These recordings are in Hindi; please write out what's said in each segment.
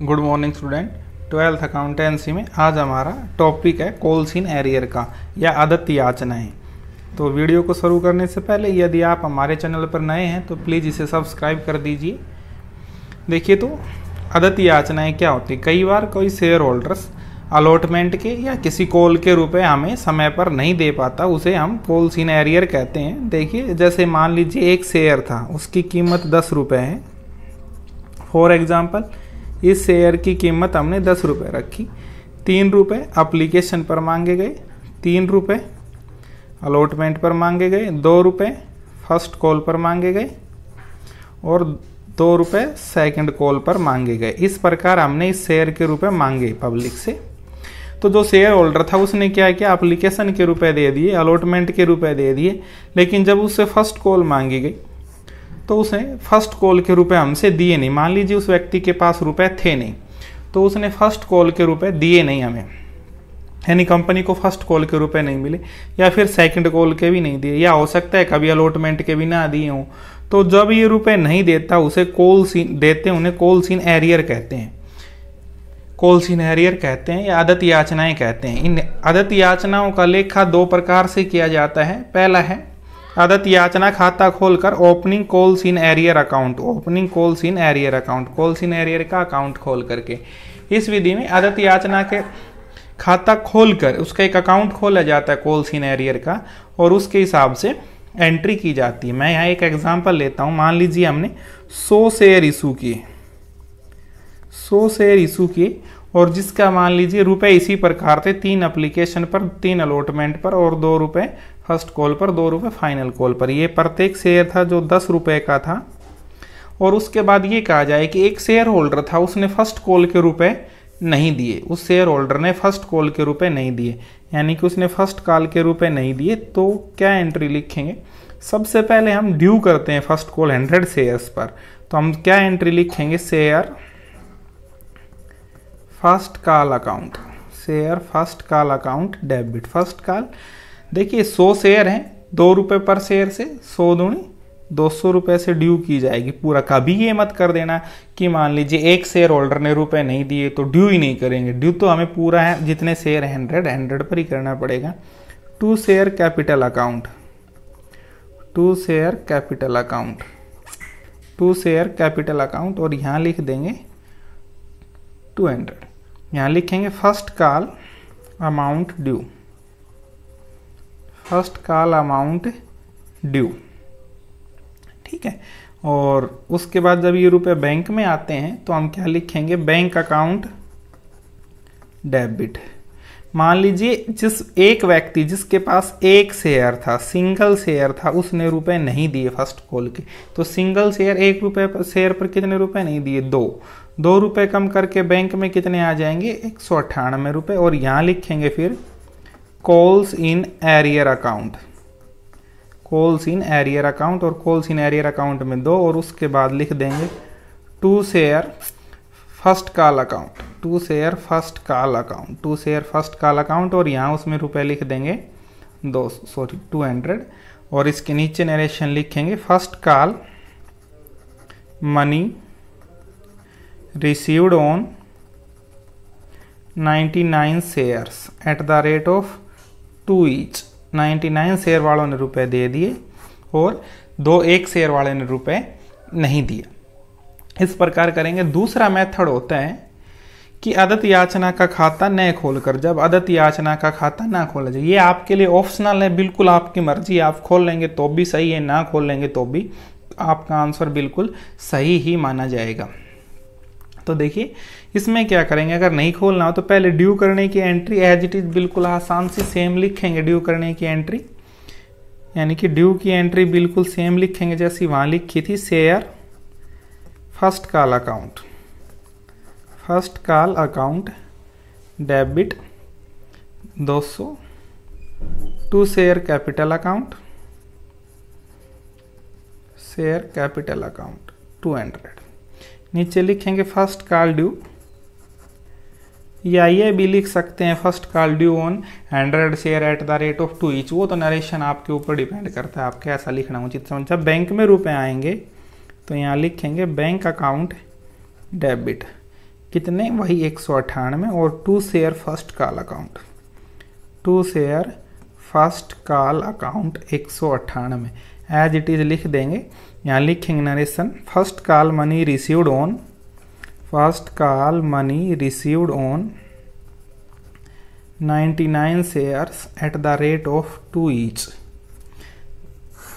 Good morning student, twelfth accountancy में आज हमारा टॉपिक है कोल्सिन एरियर का, या आदत याचनाएँ तो वीडियो को शुरू करने से पहले यदि आप हमारे चैनल पर नए हैं तो प्लीज़ इसे सब्सक्राइब कर दीजिए। देखिए तो आदत याचनाएँ क्या होती कई बार कोई शेयर होल्डर्स अलॉटमेंट के या किसी कॉल के रुपए हमें समय पर नहीं दे पाता, उसे हम कॉल सीन एरियर कहते हैं। देखिए, जैसे मान लीजिए एक शेयर था, उसकी कीमत दस रुपये है। फॉर एग्ज़ाम्पल इस शेयर की कीमत हमने दस रुपये रखी। तीन रुपये अप्लीकेशन पर मांगे गए, तीन रुपये अलॉटमेंट पर मांगे गए, दो रुपये फ़र्स्ट कॉल पर मांगे गए और दो रुपये सेकंड कॉल पर मांगे गए। इस प्रकार हमने इस शेयर के रुपए मांगे पब्लिक से। तो जो शेयर होल्डर था, उसने क्या किया? अप्लीकेशन के रुपए दे दिए अलॉटमेंट के रुपए दे दिए। लेकिन जब उससे फ़र्स्ट कॉल मांगी गई तो उसने फ़र्स्ट कॉल के रुपए हमसे दिए नहीं। मान लीजिए उस व्यक्ति के पास रुपए थे नहीं तो उसने फ़र्स्ट कॉल के रुपए दिए नहीं हमें। यानी कंपनी को फ़र्स्ट कॉल के रुपए नहीं मिले, या फिर सेकंड कॉल के भी नहीं दिए, या हो सकता है कभी अलॉटमेंट के भी ना दिए हों। तो जब ये रुपए नहीं देता, उसे कॉल सीन देते उन्हें कॉल सीन एरियर कहते हैं। कॉल सीन एरियर कहते हैं या आदत याचनाएँ कहते हैं। इन आदत याचनाओं का लेखा दो प्रकार से किया जाता है। पहला है आदत याचना खाता खोलकर opening call seen arrear account opening call seen arrear account call seen arrear का अकाउंट खोल करके। इस विधि में आदत याचना के खाता खोलकर उसका एक अकाउंट खोला जाता है कॉल सीन एरियर का, और उसके हिसाब से एंट्री की जाती है। मैं यहाँ एक एग्जांपल लेता हूँ। मान लीजिए हमने 100 शेयर इशू किए। 100 शेयर इशू किए, और जिसका मान लीजिए रुपए इसी प्रकार थे, तीन एप्लीकेशन पर, तीन अलॉटमेंट पर, और दो रुपए फ़र्स्ट कॉल पर, दो रुपए फाइनल कॉल पर। ये प्रत्येक शेयर था जो दस रुपए का था। और उसके बाद ये कहा जाए कि एक शेयर होल्डर था, उसने फ़र्स्ट कॉल के रुपए नहीं दिए। उस शेयर होल्डर ने फ़र्स्ट कॉल के रुपए नहीं दिए। यानी कि उसने फ़र्स्ट कॉल के रुपए नहीं दिए। तो क्या एंट्री लिखेंगे? सबसे पहले हम ड्यू करते हैं फ़र्स्ट कॉल हंड्रेड शेयर्स पर। तो हम क्या एंट्री लिखेंगे? Share first call account. Share first call account debit. First call देखिए, सौ शेयर हैं, दो रुपये पर शेयर से सौ दूनी, दो सौ रुपये से ड्यू की जाएगी पूरा। कभी ये मत कर देना कि मान लीजिए एक शेयर होल्डर ने रुपए नहीं दिए तो ड्यू ही नहीं करेंगे। ड्यू तो हमें पूरा है, जितने शेयर हंड्रेड हंड्रेड पर ही करना पड़ेगा। To share capital account, to share capital account, to share capital account और यहाँ लिख देंगे टू हंड्रेड। यहाँ लिखेंगे first call amount due. First call amount due. ठीक है? और उसके बाद जब ये रुपए बैंक में आते हैं तो हम क्या लिखेंगे? Bank account debit. मान लीजिए जिस एक व्यक्ति, जिसके पास एक शेयर था, सिंगल शेयर था, उसने रुपए नहीं दिए फ़र्स्ट कॉल के। तो सिंगल शेयर, एक रुपए शेयर पर कितने रुपए नहीं दिए? दो। दो रुपए कम करके बैंक में कितने आ जाएँगे? एक सौ अट्ठानवे रुपये और यहाँ लिखेंगे फिर calls in arrear account calls in arrear account और कॉल्स इन एरियर अकाउंट में दो और उसके बाद लिख देंगे to share first call account to share first call account to share first call account और यहाँ उसमें रुपए लिख देंगे दो सॉरी टू हंड्रेड और इसके नीचे नरेशन लिखेंगे first call money received on 99 shares at the rate of two each 99 share वालों ने रुपए दे दिए और दो एक शेयर वाले ने रुपए नहीं दिए। इस प्रकार करेंगे। दूसरा मेथड होता है कि आदत याचना का खाता न खोलकर, जब अदत याचना का खाता ना खोला जाए। ये आपके लिए ऑप्शनल है, बिल्कुल आपकी मर्ज़ी, आप खोल लेंगे तो भी सही है, ना खोल लेंगे तो भी आपका आंसर बिल्कुल सही ही माना जाएगा। तो देखिए इसमें क्या करेंगे? अगर नहीं खोलना हो तो पहले ड्यू करने की एंट्री एज इट इज़ बिल्कुल आसान से सेम लिखेंगे ड्यू करने की एंट्री यानी कि ड्यू की एंट्री बिल्कुल सेम लिखेंगे जैसी वहाँ लिखी थी share first call account first call account debit 200 to share capital account share capital account 200 नीचे लिखेंगे फ़र्स्ट कॉल ड्यू या ये भी लिख सकते हैं first call due on hundred share at the rate of two each वो तो नरेशन आपके ऊपर डिपेंड करता है आप कैसा लिखना उचित समझ। जब बैंक में रुपए आएँगे तो यहाँ लिखेंगे बैंक अकाउंट डेबिट कितने? वही एक सौ अट्ठानवे और to share first call account to share first call account एक सौ अट्ठानवे एज इट इज़ लिख देंगे, यहाँ लिखेंगे narration first call money received on first call money received on 99 shares at the rate of two each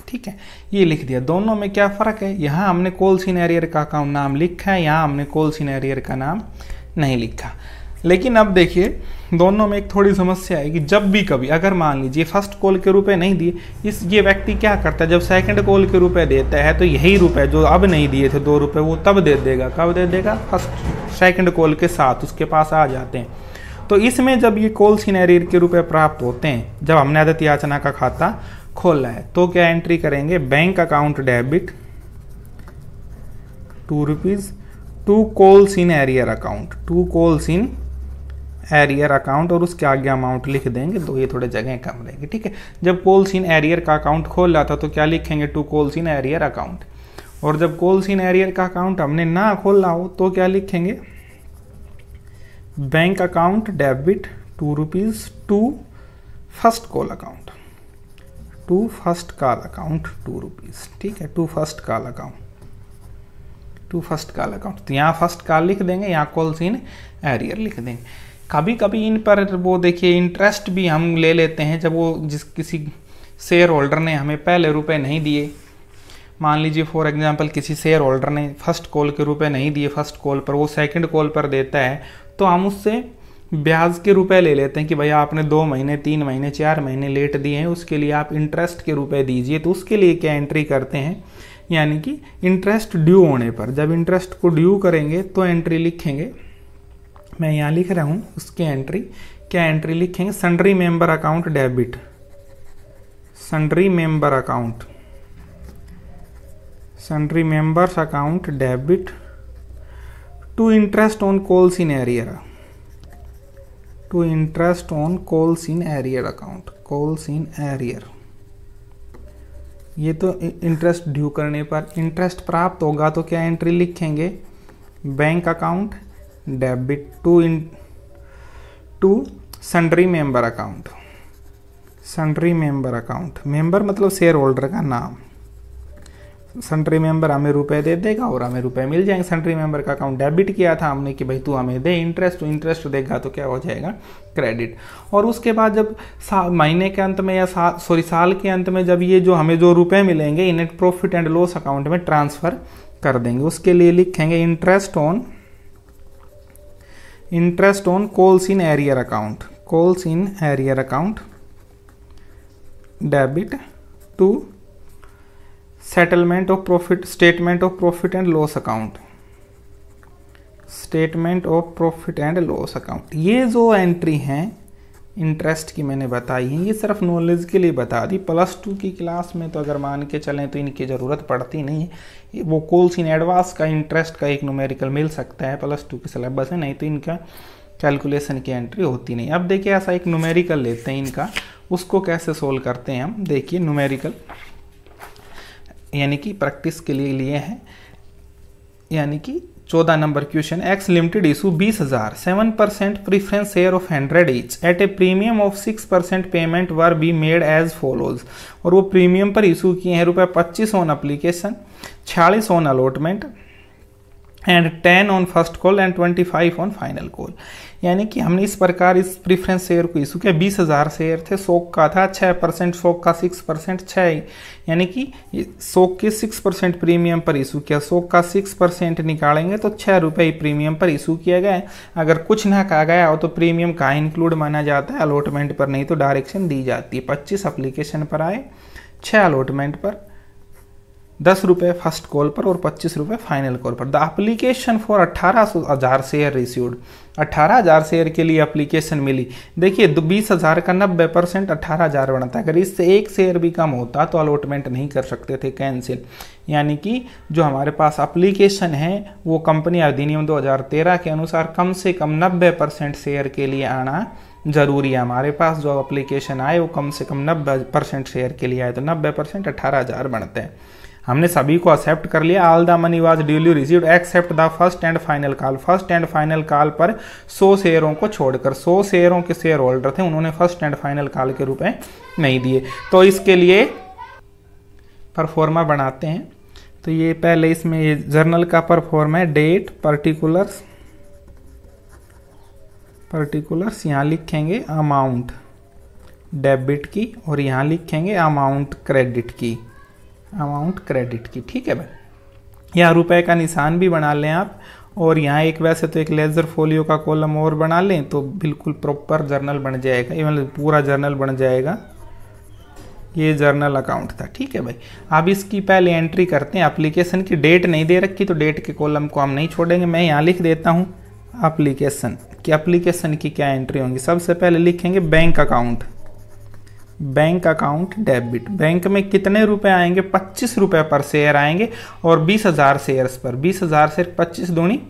ठीक है? ये लिख दिया। दोनों में क्या फ़र्क है? यहाँ हमने कोल सीनेरियर का नाम लिखा है, यहाँ हमने कोल सीनेरियर का नाम नहीं लिखा। लेकिन अब देखिए, दोनों में एक थोड़ी समस्या है कि जब भी कभी, अगर मान लीजिए फ़र्स्ट कॉल के रुपए नहीं दिए, इस, ये व्यक्ति क्या करता है? जब सेकंड कॉल के रुपए देता है तो यही रुपए जो अब नहीं दिए थे, दो रुपए, वो तब दे देगा। कब दे देगा? फ़र्स्ट सेकंड कॉल के साथ उसके पास आ जाते हैं। तो इसमें जब ये कॉल सीनेरियर के रुपए प्राप्त होते हैं, जब हमने आदत याचना का खाता खोला है तो क्या एंट्री करेंगे? Bank account debit two rupees to calls in arrear account to calls in arrear account और उसके आगे अमाउंट लिख देंगे तो ये थोड़े जगह कम रहेंगे, ठीक है? जब कॉल्स इन एरियर का अकाउंट खोल रहा था तो क्या लिखेंगे? To calls in arrear account और जब कॉल्स इन एरियर का अकाउंट हमने ना खोलना हो तो क्या लिखेंगे? Bank account debit two rupees to first call account to first call account two rupees ठीक है? To first call account to first call account तो यहाँ फ़र्स्ट कॉल लिख देंगे, यहाँ कॉल सीन एरियर लिख देंगे। कभी कभी इन पर वो देखिए इंटरेस्ट भी हम ले लेते हैं जब वो जिस किसी शेयर होल्डर ने हमें पहले रुपए नहीं दिए। मान लीजिए फॉर एग्जांपल किसी शेयर होल्डर ने फ़र्स्ट कॉल के रुपए नहीं दिए फ़र्स्ट कॉल पर, वो सेकंड कॉल पर देता है तो हम उससे ब्याज के रुपए ले लेते हैं कि भैया आपने दो महीने, तीन महीने, चार महीने लेट दिए हैं, उसके लिए आप इंटरेस्ट के रुपए दीजिए। तो उसके लिए क्या एंट्री करते हैं? यानी कि इंटरेस्ट ड्यू होने पर, जब इंटरेस्ट को ड्यू करेंगे तो एंट्री लिखेंगे। मैं यहाँ लिख रहा हूँ उसकी एंट्री क्या एंट्री लिखेंगे? Sundry member account debit sundry member account sundry members account debit to interest on calls in arrear to interest on calls in arrear account calls in arrear ये तो इंटरेस्ट ड्यू करने पर इंटरेस्ट प्राप्त होगा तो क्या एंट्री लिखेंगे? Bank account debit to in to sundry member account sundry member account member मतलब शेयर होल्डर का नाम। सेंट्री मेंबर हमें रुपए दे देगा और हमें रुपए मिल जाएँगे। सेंट्री मेंबर का अकाउंट डेबिट किया था हमने कि भाई तू हमें दे इंटरेस्ट तो इंटरेस्ट देगा तो क्या हो जाएगा? क्रेडिट और उसके बाद जब महीने के अंत में या सा, सॉरी साल के अंत में जब ये जो हमें जो रुपए मिलेंगे net profit and loss account में ट्रांसफ़र कर देंगे। उसके लिए लिखेंगे interest on interest on calls in arrear account calls in arrear account debit to settlement of profit statement of profit and loss account statement of profit and loss account ये जो एंट्री हैं इंटरेस्ट की मैंने बताई है, ये सिर्फ़ नॉलेज के लिए बता दी। प्लस टू की क्लास में तो अगर मान के चलें तो इनकी ज़रूरत पड़ती नहीं है। वो कोल्स इन एडवांस का इंटरेस्ट का एक न्यूमेरिकल मिल सकता है प्लस टू के सिलेबस है, नहीं तो इनका कैलकुलेशन की एंट्री होती नहीं। अब देखिए ऐसा एक न्यूमेरिकल लेते हैं इनका, उसको कैसे सोल्व करते हैं हम? देखिए न्यूमेरिकल यानी कि प्रैक्टिस के लिए लिए हैं, यानी कि चौदह number question X limited issue बीस हज़ार seven percent preference share of hundred each at a premium of six percent payment were be made as follows और वो प्रीमियम पर इशू किए हैं रुपए पच्चीस ऑन अप्लीकेशन छियालीस on allotment and ten on first call and twenty five on final call यानी कि हमने इस प्रकार इस प्रीफरेंस शेयर को इशू किया बीस हज़ार शेयर थे सोक का था छः परसेंट सोक का सिक्स परसेंट छः यानी कि सोक के सिक्स परसेंट प्रीमियम पर इशू किया। सोक का सिक्स परसेंट निकालेंगे तो छः रुपये प्रीमियम पर इशू किया गया अगर कुछ ना कहा गया हो तो प्रीमियम का इंक्लूड माना जाता है। अलॉटमेंट पर नहीं तो डायरेक्शन दी जाती है। पच्चीस अप्लीकेशन पर आए छः अलॉटमेंट पर दस रुपये फ़र्स्ट कॉल पर और पच्चीस रुपये फाइनल कॉल पर। द एप्लीकेशन फॉर अट्ठारह सौ हज़ार शेयर रिसीव्ड। अट्ठारह हज़ार शेयर के लिए एप्लीकेशन मिली। देखिए बीस हज़ार का नब्बे परसेंट अट्ठारह हज़ार बनता है। अगर इससे एक शेयर भी कम होता तो अलॉटमेंट नहीं कर सकते थे कैंसिल यानी कि जो हमारे पास अप्लीकेशन है, वो कंपनी अधिनियम 2013 के अनुसार कम से कम नब्बे परसेंट शेयर के लिए आना ज़रूरी है। हमारे पास जो अप्लीकेशन आए, वो कम से कम नब्बे परसेंट शेयर के लिए आए तो नब्बे परसेंट अट्ठारह हज़ार बनते हैं। हमने सभी को एक्सेप्ट कर लिया। All the money was duly received except the first and final call first and final call पर 100 शेयरों को छोड़कर 100 शेयरों के शेयर होल्डर थे, उन्होंने फ़र्स्ट एंड फाइनल कॉल के रुपए नहीं दिए। तो इसके लिए परफॉर्मा बनाते हैं। तो ये पहले इसमें ये जर्नल का परफॉर्म है डेट पर्टिकुलर्स पर्टिकुलर्स यहाँ लिखेंगे अमाउंट डेबिट की और यहाँ लिखेंगे अमाउंट क्रेडिट की। अमाउंट क्रेडिट की, ठीक है भाई यहाँ रुपए का निशान भी बना लें आप, और यहाँ एक वैसे तो एक लेजर फोलियो का कॉलम और बना लें तो बिल्कुल प्रॉपर जर्नल बन जाएगा, ये मतलब पूरा जर्नल बन जाएगा, ये जर्नल अकाउंट था, ठीक है भाई? अब इसकी पहले एंट्री करते हैं एप्लीकेशन की डेट नहीं दे रखी तो डेट के कॉलम को हम नहीं छोड़ेंगे, मैं यहाँ लिख देता हूँ एप्लीकेशन कि एप्लीकेशन की क्या एंट्री होंगी? सबसे पहले लिखेंगे bank account bank account debit. Bank में कितने रुपए आएँगे? पच्चीस रुपए पर शेयर आएँगे और बीस हज़ार शेयर्स पर। बीस हज़ार शेयर पच्चीस दूनी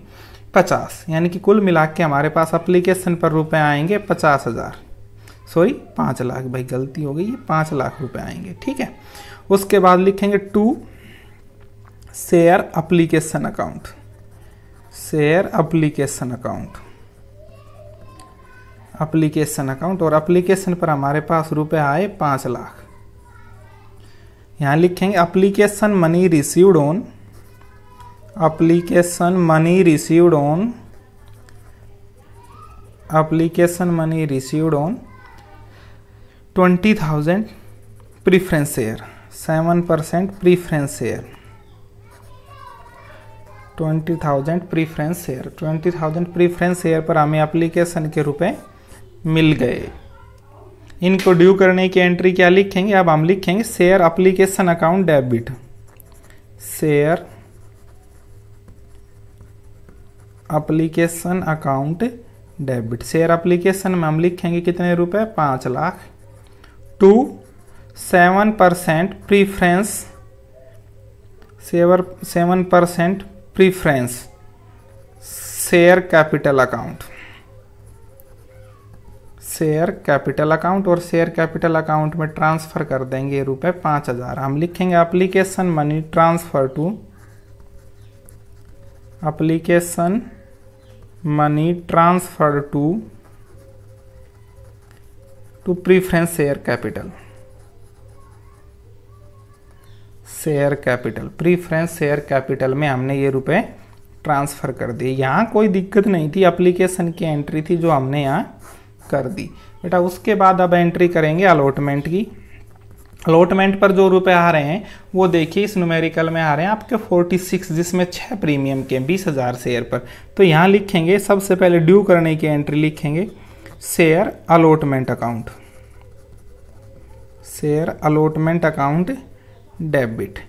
पचास। यानी कि कुल मिला के हमारे पास अप्लीकेशन पर रुपए आएँगे पचास हज़ार। सॉरी पाँच लाख। भाई, गलती हो गई। ये पाँच लाख रुपए आएँगे। ठीक है? उसके बाद लिखेंगे to share application account. Share application account. Application account और अप्लीकेशन पर हमारे पास रुपए आए पाँच लाख। यहाँ लिखेंगे application money received on application money received on application money received on twenty thousand preference share seven percent preference share twenty thousand preference share twenty thousand preference share पर हमें एप्लीकेशन के रुपए मिल गए। इनको ड्यू करने की एंट्री क्या लिखेंगे? अब हम लिखेंगे share application account debit share application account debit share application में हम लिखेंगे कितने रुपए? पाँच lakh. To seven percent preference share seven percent preference share capital account share capital account और शेयर कैपिटल अकाउंट में ट्रांसफ़र कर देंगे रुपए पाँच हज़ार। हम लिखेंगे application money transfer to application money transfer to to preference share capital share capital preference share capital में हमने ये रुपए ट्रांसफ़र कर दिए। यहाँ कोई दिक्कत नहीं थी। एप्लीकेशन की एंट्री थी जो हमने यहाँ कर दी। बेटा, उसके बाद अब एंट्री करेंगे अलॉटमेंट की। अलॉटमेंट पर जो रुपए आ रहे हैं, वो देखिए इस न्यूमेरिकल में आ रहे हैं आपके 46 जिसमें छः प्रीमियम के बीस हज़ार शेयर पर। तो यहाँ लिखेंगे, सबसे पहले ड्यू करने की एंट्री लिखेंगे share allotment account share allotment account debit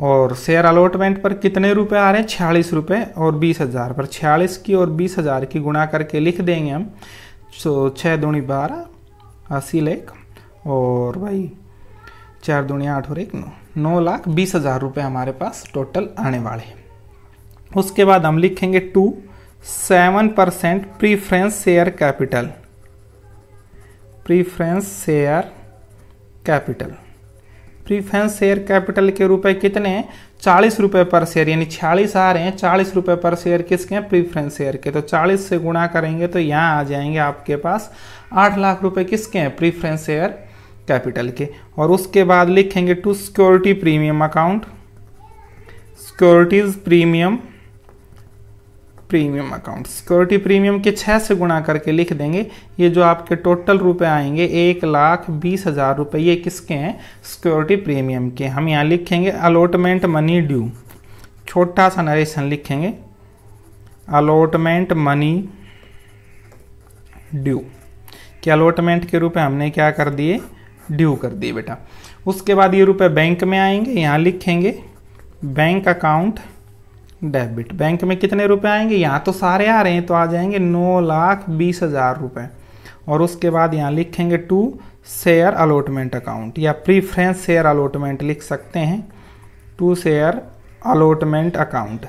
और शेयर अलॉटमेंट पर कितने रुपए आ रहे हैं? छियालीस रुपये और बीस हज़ार पर। छियालीस की और बीस हज़ार की गुणा करके लिख देंगे हम। सो छः दूनी बारह, अस्सी लेख, और भाई चार दुनिया आठ और एक नौ। नौ लाख बीस हज़ार रुपये हमारे पास टोटल आने वाले हैं। उसके बाद हम लिखेंगे to, seven percent preference share capital. Preference share capital. Preference share capital के रुपए कितने हैं? चालीस रुपये पर शेयर यानी छियालीस आ रहे हैं, चालीस रुपये पर शेयर किसके हैं? प्रीफ्रेंस शेयर के। तो चालीस से गुणा करेंगे तो यहाँ आ जाएँगे आपके पास आठ लाख रुपये किसके हैं? प्रीफ्रेंस शेयर कैपिटल के। और उसके बाद लिखेंगे to security premium account securities premium premium account security premium के छः से गुणा करके लिख देंगे। ये जो आपके टोटल रुपए आएँगे, एक लाख बीस हज़ार रुपये ये किसके हैं? सिक्योरिटी प्रीमियम के। हम यहाँ लिखेंगे अलॉटमेंट मनी ड्यू छोटा सा नरेशन लिखेंगे। अलॉटमेंट मनी ड्यू कि अलॉटमेंट के रूप में हमने क्या कर दिए? ड्यू कर दिए बेटा। उसके बाद ये रुपए बैंक में आएँगे। यहाँ लिखेंगे बैंक अकाउंट डेबिट बैंक में कितने रुपए आएँगे? यहाँ तो सारे आ रहे हैं तो आ जाएँगे नौ लाख बीस हज़ार रुपये और उसके बाद यहाँ लिखेंगे टू शेयर अलॉटमेंट अकाउंट या प्रीफ्रेंस शेयर अलॉटमेंट लिख सकते हैं। To share allotment account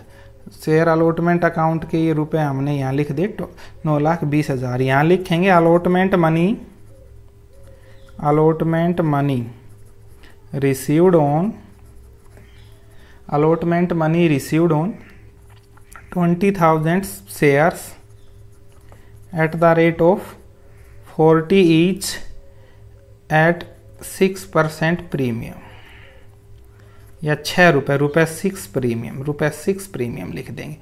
share allotment account के ये रुपए हमने यहाँ लिख दिए नौ लाख बीस हज़ार। यहाँ लिखेंगे allotment money allotment money received on allotment money received on 20000 shares at the rate of 40 each at 6% premium या छः रुपये रुपये सिक्स प्रीमियम रुपये सिक्स प्रीमियम लिख देंगे।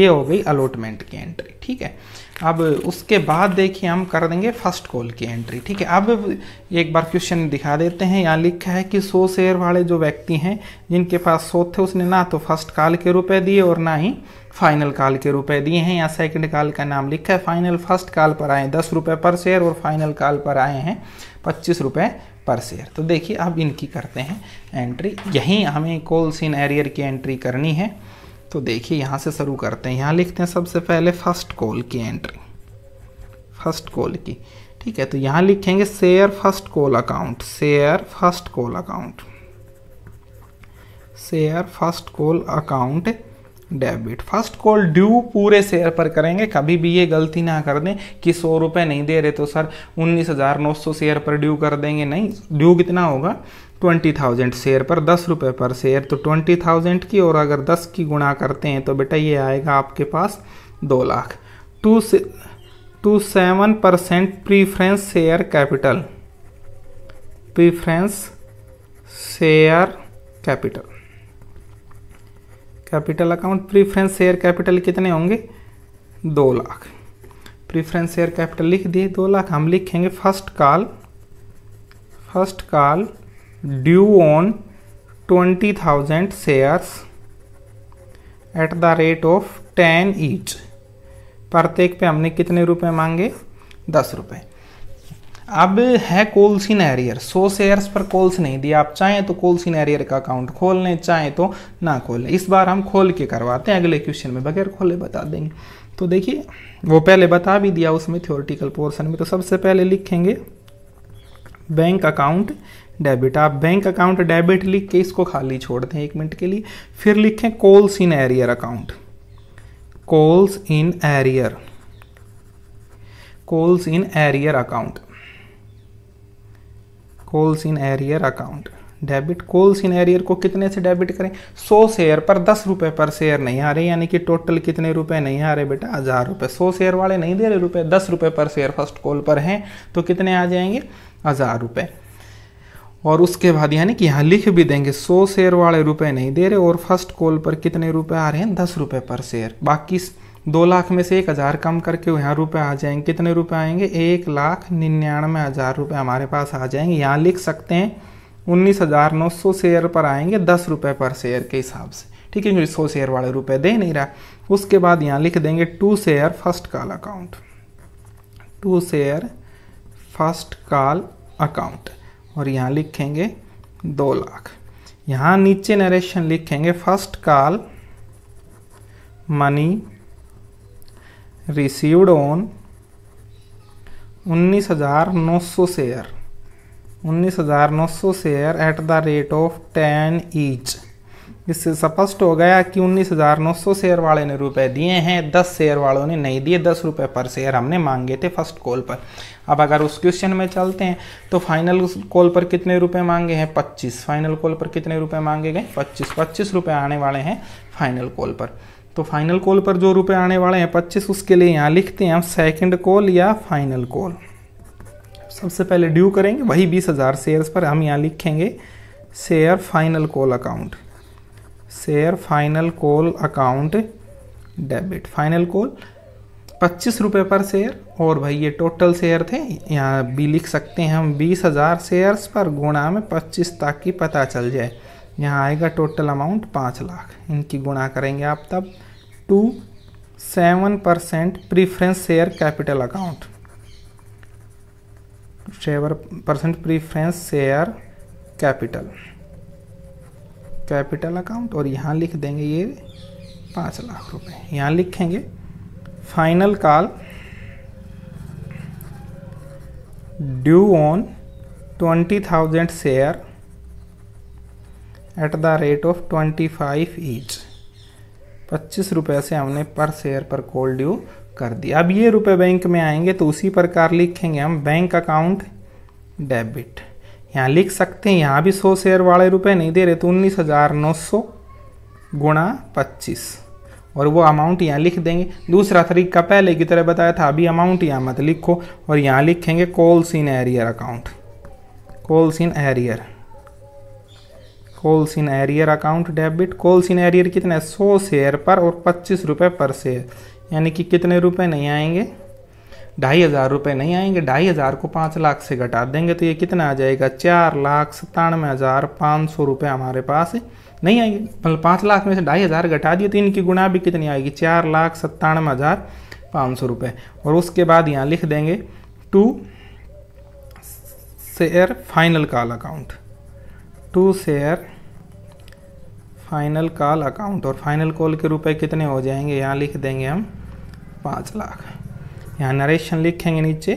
ये हो गई अलॉटमेंट की एंट्री ठीक है? अब उसके बाद देखिए हम कर देंगे फ़र्स्ट कॉल की एंट्री, ठीक है? अब एक बार क्वेश्चन दिखा देते हैं। यहाँ लिखा है कि सौ शेयर वाले जो व्यक्ति हैं, जिनके पास सौ थे, उसने ना तो फ़र्स्ट कॉल के रुपए दिए और ना ही फाइनल कॉल के रुपए दिए हैं। या सेकंड कॉल का नाम लिखा है। फाइनल फ़र्स्ट कॉल पर आए दस रुपये पर शेयर और फाइनल कॉल पर आए हैं। पच्चीस रुपये पर शेयर तो देखिए, अब इनकी करते हैं एंट्री। यहीं हमें कॉल सीन एरियर की एंट्री करनी है। तो देखिए यहाँ से शुरू करते हैं। यहाँ लिखते हैं, सबसे पहले फ़र्स्ट कॉल की एंट्री फ़र्स्ट कॉल की। ठीक है तो यहाँ लिखेंगे share first call account share first call account share first call account debit first call due पूरे शेयर पर करेंगे। कभी भी ये गलती ना कर दें कि सौ रुपये नहीं दे रहे तो सर उन्नीस हज़ार नौ सौ शेयर पर ड्यू कर देंगे। नहीं ड्यू कितना होगा? ट्वेंटी थाउज़ेंड शेयर पर दस रुपये पर शेयर तो ट्वेंटी थाउज़ेंड की और अगर दस की गुणा करते हैं तो बेटा ये आएगा आपके पास दो लाख। टू से, to seven percent preference share capital preference share capital capital account preference share capital कितने होंगे? दो लाख। प्रीफ्रेंस शेयर कैपिटल लिख दिए, दो लाख। हम लिखेंगे first call first call due on twenty thousand shares at the rate of ten each प्रत्येक पे हमने कितने रुपए मांगे? दस रुपए। अब है कोलसिन एरियर सौ शेयर्स पर कोल्स नहीं दिया। आप चाहें तो कोलसिन एरियर का अकाउंट खोल लें, चाहें तो ना खोलें इस बार हम खोल के करवाते हैं। अगले क्वेश्चन में बगैर खोले बता देंगे। तो देखिए, वो पहले बता भी दिया उसमें थ्योरेटिकल पोर्शन में। तो सबसे पहले लिखेंगे बैंक अकाउंट डेबिट। आप बैंक अकाउंट डेबिट लिख के इसको खाली छोड़ दें एक मिनट के लिए, फिर लिखें calls in arrear account calls in arrear calls in arrear account calls in arrear account debit calls in arrear को कितने से डेबिट करें? सौ शेयर पर दस रुपए पर शेयर नहीं आ रहे, यानी कि टोटल कितने रुपए नहीं आ रहे बेटा? हज़ार रुपए। सौ शेयर वाले नहीं दे रहे रुपए, दस रुपए पर शेयर फ़र्स्ट कॉल पर हैं तो कितने आ जाएँगे? हज़ार रुपए। और उसके बाद यानी कि यहाँ लिख भी देंगे, सौ शेयर वाले रुपए नहीं दे रहे और फ़र्स्ट कॉल पर कितने रुपए आ रहे हैं? दस रुपए पर शेयर बाकी दो लाख में से एक हज़ार कम करके यहाँ रुपए आ जाएँगे। कितने रुपए आएँगे? एक लाख निन्यानवे हज़ार रुपये हमारे पास आ जाएँगे। यहाँ लिख सकते हैं, उन्नीस हज़ार नौ सौ शेयर पर आएँगे दस रुपये पर शेयर के हिसाब से। ठीक है, क्योंकि सौ शेयर वाले रुपए दे नहीं रहा। उसके बाद यहाँ लिख देंगे to share first call account. To share first call account. और यहाँ लिखेंगे दो लाख। यहाँ नीचे नरेशन लिखेंगे first call money received on उन्नीस हज़ार नौ सौ शेयर उन्नीस हज़ार नौ सौ share at the rate of ten each इससे स्पष्ट हो गया कि उन्नीस हज़ार नौ सौ शेयर वाले ने रुपए दिए हैं, दस शेयर वालों ने नहीं दिए, दस रुपए पर शेयर हमने मांगे थे फ़र्स्ट कॉल पर। अब अगर उस क्वेश्चन में चलते हैं तो फाइनल कॉल पर कितने रुपए मांगे हैं? पच्चीस। फाइनल कॉल पर कितने रुपए मांगे गए? पच्चीस। पच्चीस रुपये आने वाले हैं फाइनल कॉल पर। तो फाइनल कॉल पर जो रुपए आने वाले हैं, पच्चीस, उसके लिए यहाँ लिखते हैं हम सेकेंड कॉल या फाइनल कॉल सबसे पहले ड्यू करेंगे, वही बीस हज़ार शेयर्स पर हम यहाँ लिखेंगे share final call account share final call account debit final call पच्चीस रुपये पर शेयर और भाई ये टोटल शेयर थे, यहाँ भी लिख सकते हैं हम, बीस हज़ार शेयर्स पर गुणा में पच्चीस ताकि पता चल जाए। यहाँ आएगा टोटल अमाउंट पाँच लाख। इनकी गुणा करेंगे आप तब to seven percent preference share capital account seven percent preference share capital capital account और यहाँ लिख देंगे ये पाँच लाख रुपए। यहाँ लिखेंगे, final call due on twenty thousand share at the rate of twenty five each. पच्चीस रुपये से हमने पर शेयर पर कॉल ड्यू कर दिया। अब ये रुपए बैंक में आएँगे तो उसी प्रकार लिखेंगे हम बैंक अकाउंट डेबिट। यहाँ लिख सकते हैं, यहाँ भी सौ शेयर वाले रुपए नहीं दे रहे तो उन्नीस हज़ार नौ सौ गुणा पच्चीस। और वो अमाउंट यहाँ लिख देंगे। दूसरा तरीका पहले की तरह बताया था, अभी अमाउंट यहाँ मत लिखो और यहाँ लिखेंगे calls in arrear account calls in arrear calls in arrear account debit calls in arrear कितने? सौ शेयर पर और पच्चीस रुपये पर शेयर। यानी कि कितने रुपए नहीं आएँगे? ढाई हज़ार रुपये नहीं आएँगे, ढाई हज़ार को पाँच लाख से घटा देंगे तो ये कितना आ जाएगा? चार लाख सत्तानवे हज़ार पाँच सौ रुपये हमारे पास नहीं आएँगे। मतलब पाँच लाख में से ढाई हज़ार घटा दिए तो इनकी गुणा भी कितनी आएगी? चार लाख सत्तानवे हज़ार पाँच सौ रुपये और उसके बाद यहाँ लिख देंगे to share final call account. To share final call account. और फाइनल कॉल के रुपए कितने हो जाएँगे? यहाँ लिख देंगे हम पाँच लाख। यहाँ नरेशन लिखेंगे नीचे।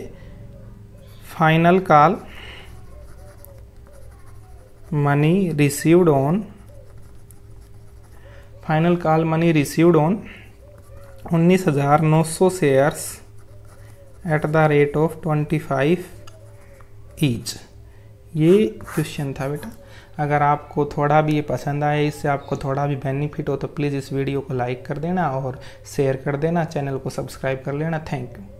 Final call money received on final call money received on उन्नीस हज़ार नौ सौ shares at the rate of twenty five each ये क्वेश्चन था बेटा। अगर आपको थोड़ा भी ये पसंद आए, इससे आपको थोड़ा भी बेनिफिट हो तो प्लीज़ इस वीडियो को लाइक कर देना और शेयर कर देना चैनल को सब्सक्राइब कर लेना. Thank you